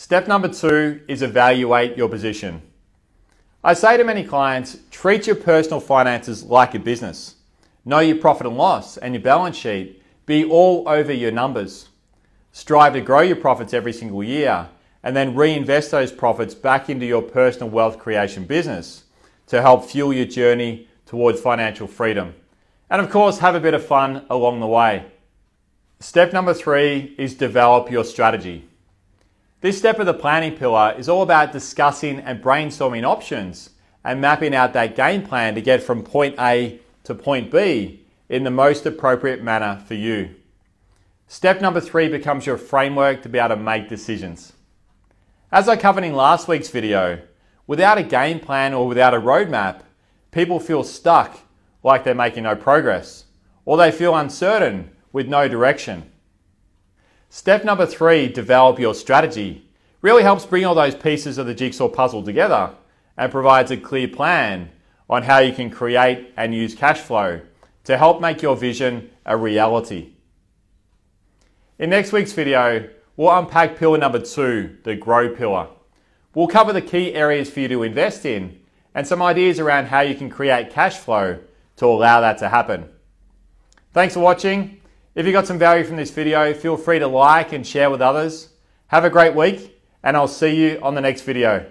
Step number two is evaluate your position. I say to many clients, treat your personal finances like a business. Know your profit and loss and your balance sheet. Be all over your numbers. Strive to grow your profits every single year and then reinvest those profits back into your personal wealth creation business to help fuel your journey towards financial freedom. And of course, have a bit of fun along the way. Step number three is develop your strategy. This step of the planning pillar is all about discussing and brainstorming options and mapping out that game plan to get from point A to point B in the most appropriate manner for you. Step number three becomes your framework to be able to make decisions. As I covered in last week's video, without a game plan or without a roadmap, people feel stuck like they're making no progress, or they feel uncertain with no direction. Step number three, develop your strategy, really helps bring all those pieces of the jigsaw puzzle together and provides a clear plan on how you can create and use cash flow to help make your vision a reality. In next week's video, we'll unpack pillar number two, the grow pillar. We'll cover the key areas for you to invest in and some ideas around how you can create cash flow to allow that to happen. Thanks for watching. If you got some value from this video, feel free to like and share with others. Have a great week, and I'll see you on the next video.